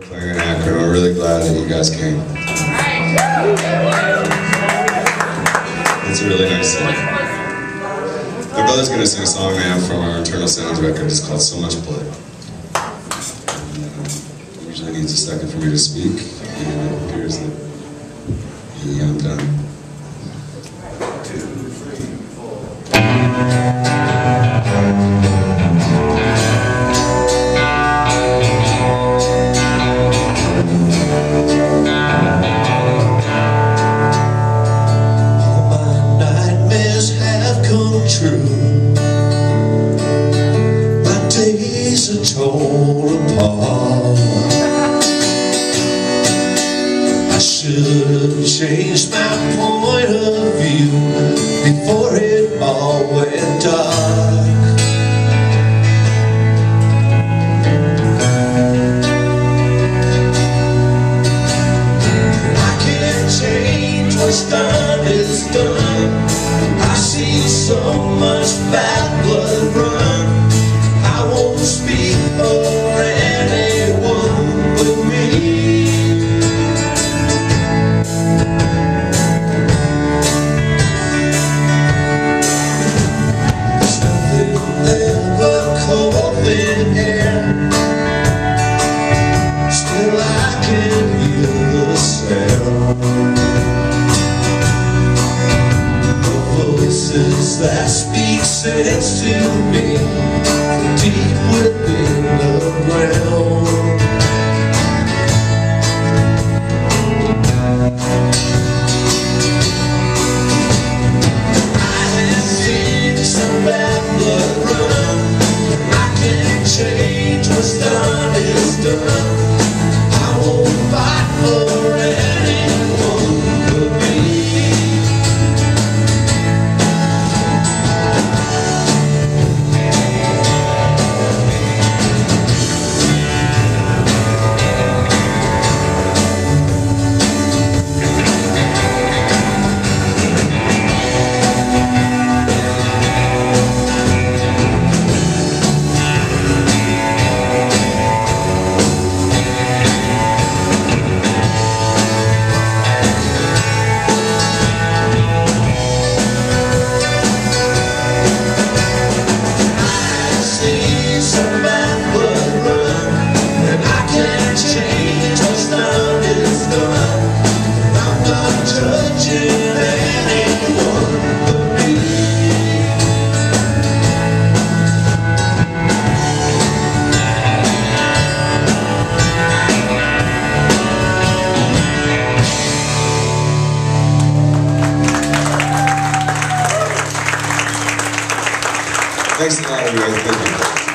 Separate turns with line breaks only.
playing in Akron. We're really glad that you guys came. It's a really nice song. My brother's gonna sing a song now from our Internal Sounds record. It's called So Much Blood. Uh, usually needs a second for me to speak, and it appears that I'm done.
True. My days are torn apart. I should have changed my point of view that speak sense to me Deep within
Thanks a lot, everybody. Thank you.